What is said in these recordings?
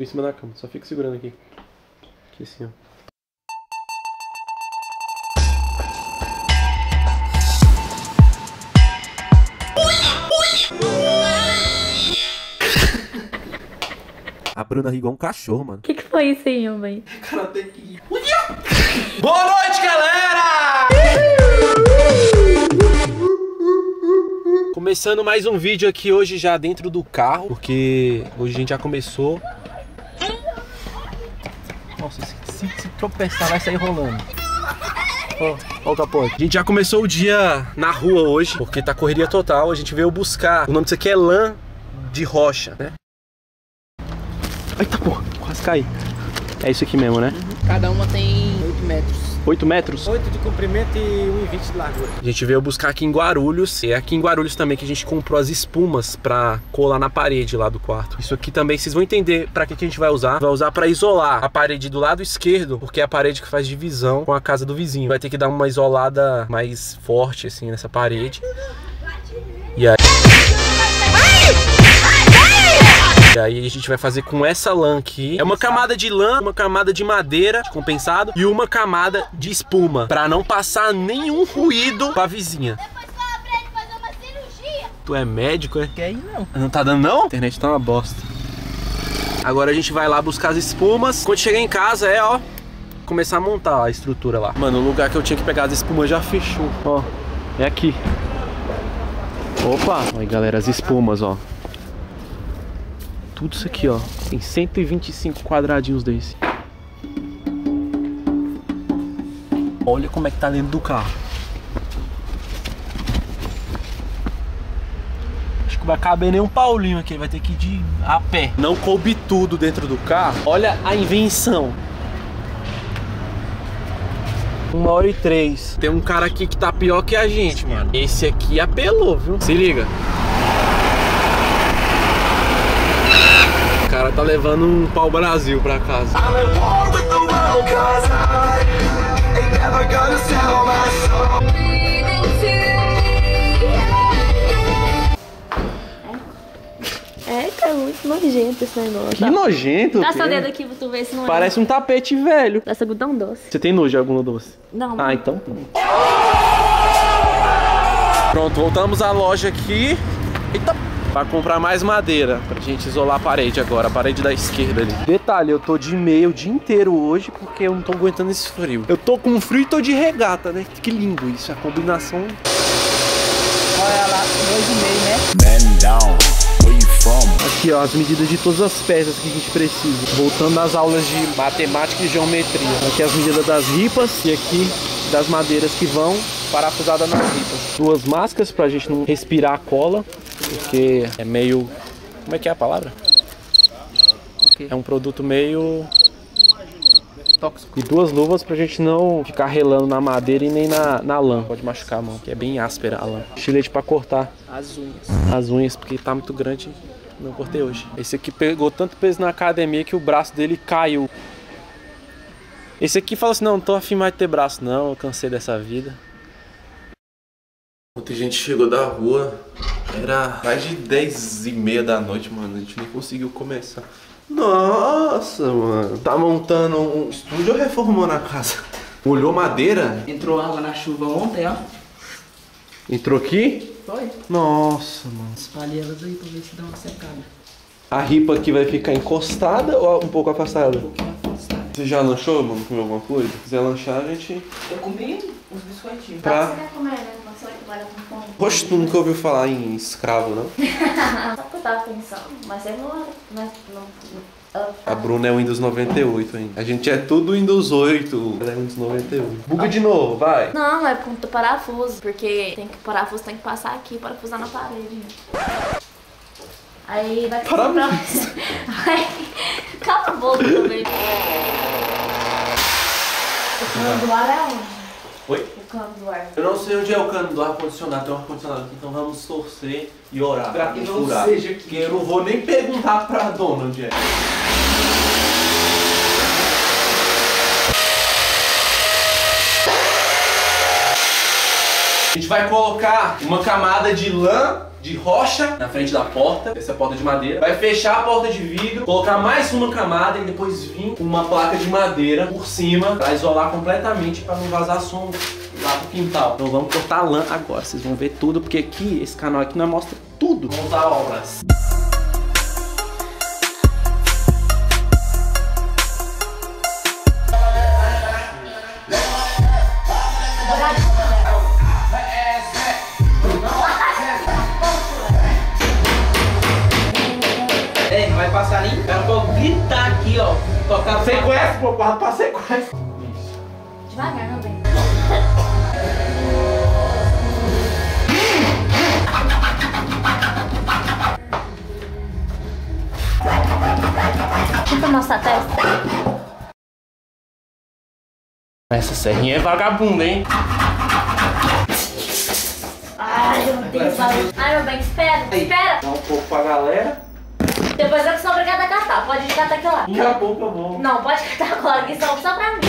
Em cima da cama, só fica segurando aqui. Aqui assim, ó. A Bruna igual um cachorro, mano. O que, que foi isso aí, mãe? Cara, tem que ir. Boa noite, galera! Começando mais um vídeo aqui hoje já dentro do carro, porque hoje a gente já começou. Nossa, se, se, se tropeçar vai sair rolando. Ó, ó o capote. A gente já começou o dia na rua hoje, porque tá correria total. A gente veio buscar. O nome disso aqui é lã de rocha, né? Eita porra, quase caí. É isso aqui mesmo, né? Cada uma tem 8 metros. 8 metros? 8 de comprimento e 1,20 de largura. A gente veio buscar aqui em Guarulhos. E é aqui em Guarulhos também que a gente comprou as espumas pra colar na parede lá do quarto. Isso aqui também vocês vão entender pra que, que a gente vai usar. Vai usar pra isolar a parede do lado esquerdo, porque é a parede que faz divisão com a casa do vizinho. Vai ter que dar uma isolada mais forte assim nessa parede. E aí... E aí a gente vai fazer com essa lã aqui. É uma camada de lã, uma camada de madeira compensado e uma camada de espuma pra não passar nenhum ruído pra vizinha. Tu é médico, é? Quer ir não. Não tá dando não? A internet tá uma bosta. Agora a gente vai lá buscar as espumas. Quando chegar em casa é, ó, começar a montar a estrutura lá. Mano, o lugar que eu tinha que pegar as espumas já fechou. Ó, é aqui. Opa! Aí, galera, as espumas, ó. Tudo isso aqui, ó. Tem 125 quadradinhos desse. Olha como é que tá dentro do carro. Acho que vai caber nem um Paulinho aqui, ele vai ter que ir de a pé. Não coube tudo dentro do carro. Olha a invenção. Uma hora e três. Tem um cara aqui que tá pior que a gente, mano. Esse aqui apelou, viu? Se liga. O cara tá levando um pau Brasil pra casa. É, cara, muito nojento esse negócio. Que nojento. Dá seu é? dedo aqui pra tu ver se não é. Parece um tapete velho. Dá sagudão doce. Você tem nojo de algum doce? Não, Ah, então pronto. Pronto, voltamos à loja aqui. Eita! Pra comprar mais madeira pra gente isolar a parede agora, a parede da esquerda ali. Detalhe, eu tô de meia o dia inteiro hoje porque eu não tô aguentando esse frio. Eu tô com frio e tô de regata, né? Que lindo isso, a combinação. Olha lá, 2,5, né? Man down, where you from? Aqui, ó, as medidas de todas as peças que a gente precisa. Voltando às aulas de matemática e geometria. Aqui as medidas das ripas e aqui das madeiras que vão parafusadas nas ripas. Duas máscaras pra gente não respirar a cola, porque é meio... Como é que é a palavra? É um produto meio... Tóxico. E duas luvas pra gente não ficar relando na madeira e nem na, na lã. Pode machucar a mão, que é bem áspera a lã. Estilete pra cortar As unhas. as unhas porque tá muito grande. Não cortei hoje. Esse aqui pegou tanto peso na academia que o braço dele caiu. Esse aqui fala assim: não, não tô afim mais de ter braço, não. Eu cansei dessa vida. Ontem a gente chegou da rua, era mais de 10 e meia da noite, mano. A gente nem conseguiu começar. Nossa, mano. Tá montando um estúdio ou reformou na casa? Olhou madeira? Entrou água na chuva ontem, ó. Entrou aqui? Foi. Nossa, mano. Espalhei elas aí pra ver se dá uma secada. A ripa aqui vai ficar encostada ou um pouco afastada? Um pouquinho afastada. Você já lanchou, mano? Comeu alguma coisa? Se quiser lanchar, a gente. Eu comi uns biscoitinhos. Pra. quer comer, né? Você vai trabalhar com. Poxa, tu nunca ouviu falar em escravo, não? O que eu tava pensando? Mas você não... não, A Bruna é o Windows 98 ainda. A gente é tudo Windows 8. Ela é Windows 98. Buga de novo, vai. Não, é com o parafuso, porque tem que o parafuso tem que passar aqui e parafusar na parede. Aí vai Parafuso. comprar- Aí, Cala a boca também. O cano do ar é onde? Cano do ar. Eu não sei onde é o cano do ar-condicionado. Tem um ar-condicionado aqui, então vamos torcer e orar. Pra que não Furar. seja aqui. Porque eu não vou nem perguntar pra dona onde é. A gente vai colocar uma camada de lã de rocha na frente da porta, essa é a porta de madeira. Vai fechar a porta de vidro, colocar mais uma camada e depois vir uma placa de madeira por cima para isolar completamente para não vazar som lá pro quintal. Então vamos cortar a lã agora, vocês vão ver tudo, porque aqui, esse canal aqui nós mostra tudo. Vamos dar obras. Guarda pra sequestro. Devagar, não vem. Deixa eu mostrar a testa. Essa serrinha é vagabunda, hein? Ai, meu Deus. Ai, meu bem, espera, espera. Dá um pouco pra galera. Depois eu que sou obrigada a catar. Pode catar aqui lá. Daqui a pouco eu vou. Não, pode catar agora, que são só pra mim.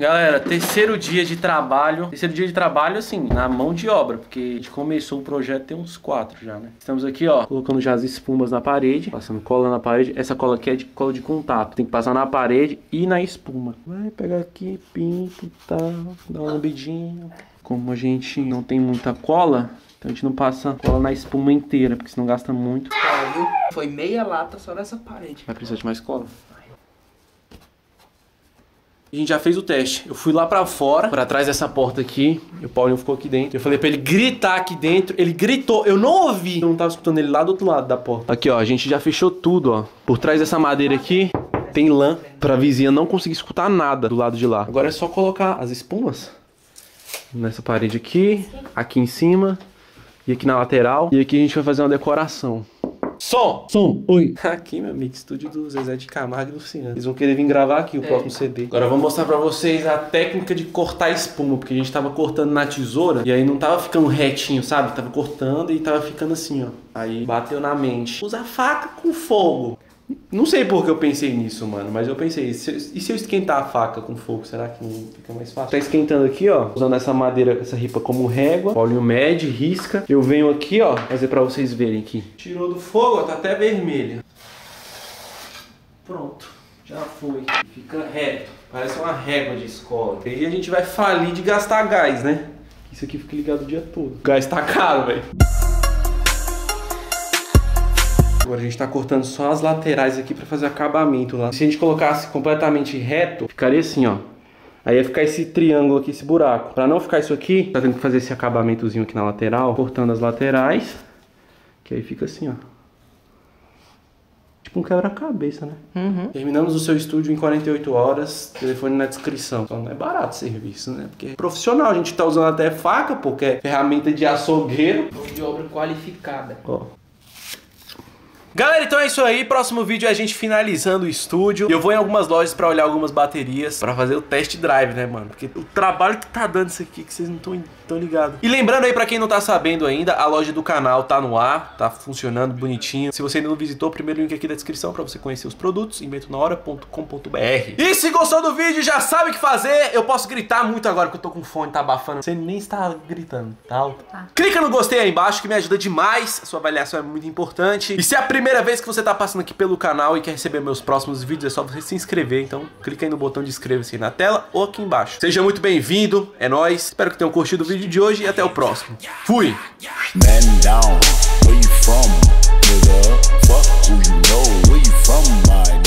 Galera, terceiro dia de trabalho. Terceiro dia de trabalho, assim, na mão de obra, porque a gente começou o projeto tem uns quatro já, né? Estamos aqui, ó, colocando já as espumas na parede, passando cola na parede. Essa cola aqui é de cola de contato. Tem que passar na parede e na espuma. Vai pegar aqui, pinto, tá, dá uma lambidinha. Como a gente não tem muita cola, então a gente não passa cola na espuma inteira, porque senão gasta muito. Foi meia lata só nessa parede. Vai precisar de mais cola? A gente já fez o teste. Eu fui lá pra fora, pra trás dessa porta aqui, e o Paulinho ficou aqui dentro. Eu falei pra ele gritar aqui dentro. Ele gritou, eu não ouvi. Eu não tava escutando ele lá do outro lado da porta. Aqui, ó, a gente já fechou tudo, ó. Por trás dessa madeira aqui, tem lã pra vizinha não conseguir escutar nada do lado de lá. Agora é só colocar as espumas nessa parede aqui, aqui em cima e aqui na lateral. E aqui a gente vai fazer uma decoração. Som! Som! Oi! Aqui, meu amigo, estúdio do Zezé de Camargo e Luciano. Eles vão querer vir gravar aqui o próximo CD. Agora eu vou mostrar pra vocês a técnica de cortar espuma, porque a gente tava cortando na tesoura e aí não tava ficando retinho, sabe? Tava cortando e tava ficando assim, ó. Aí bateu na mente. Usa faca com fogo. Não sei por que eu pensei nisso, mano, mas eu pensei, e se eu, e se eu esquentar a faca com fogo, será que fica mais fácil? Tá esquentando aqui, ó, usando essa madeira, essa ripa como régua, Paulinho mede, risca. Eu venho aqui, ó, fazer pra vocês verem aqui. Tirou do fogo, ó, tá até vermelha. Pronto, já foi. Fica reto, parece uma régua de escola. E aí a gente vai falir de gastar gás, né? Isso aqui fica ligado o dia todo. O gás tá caro, velho. Agora a gente tá cortando só as laterais aqui pra fazer acabamento lá. Se a gente colocasse completamente reto, ficaria assim, ó. Aí ia ficar esse triângulo aqui, esse buraco. Pra não ficar isso aqui, tá tendo que fazer esse acabamentozinho aqui na lateral, cortando as laterais, que aí fica assim, ó. Tipo um quebra-cabeça, né? Terminamos o seu estúdio em 48 horas, telefone na descrição. Então não é barato o serviço, né? Porque é profissional, a gente tá usando até faca, porque é ferramenta de açougueiro. Mão de obra qualificada. Ó. Galera, então é isso aí. Próximo vídeo é a gente finalizando o estúdio. Eu vou em algumas lojas pra olhar algumas baterias pra fazer o test drive, né, mano? Porque o trabalho que tá dando isso aqui que vocês não estão tão ligados. E lembrando aí pra quem não tá sabendo ainda, a loja do canal tá no ar, tá funcionando bonitinho. Se você ainda não visitou, primeiro link aqui da descrição pra você conhecer os produtos, inventonahora.com.br. E se gostou do vídeo, já sabe o que fazer. Eu posso gritar muito agora que eu tô com fone, tá abafando. Você nem está gritando, tá alto. Tá. Clica no gostei aí embaixo que me ajuda demais. A sua avaliação é muito importante. E se é a primeira vez que você tá passando aqui pelo canal e quer receber meus próximos vídeos, é só você se inscrever. Então, clica aí no botão de inscreva-se aí na tela ou aqui embaixo. Seja muito bem-vindo, é nóis. Espero que tenham curtido o vídeo de hoje e até o próximo. Fui! Man down, where you from, nigga? Fuck who you know, where you from, my